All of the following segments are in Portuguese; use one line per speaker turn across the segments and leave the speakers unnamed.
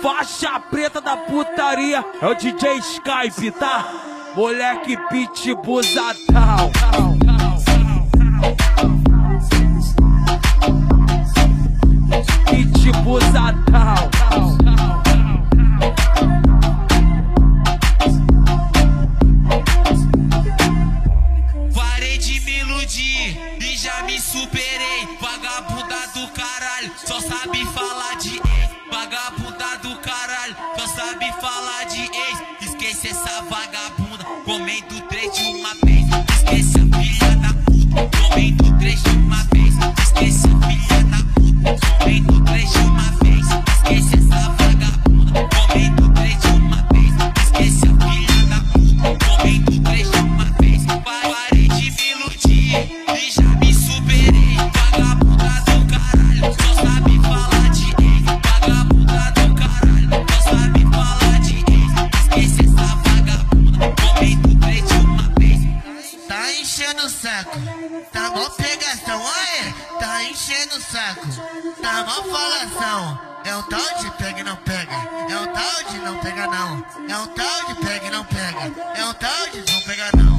Faixa preta da putaria é o DJ Skype, tá? Moleque pitbullzadão. Pitbullzadão.
Parei me superei. Vagabunda do caralho, só sabe falar de ex. Vagabunda do caralho, só sabe falar de ex. Esquece essa vagabunda,
mó pegação, aê, tá enchendo o saco, tá mó falação. É um tal de pega e não pega, é um tal de não pega não, é um tal de pega e não pega, é um tal de não pega não,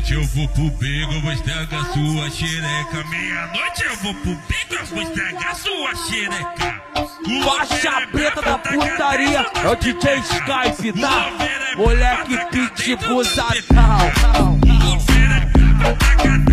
Meia-noite eu vou pro bego, eu vou estragar sua xereca. Meia-noite eu vou pro bego, eu vou estragar sua xereca.
O Faixa preta da tá putaria é o DJ Skype, tá? Moleque pitbull, tá? Não, não, não.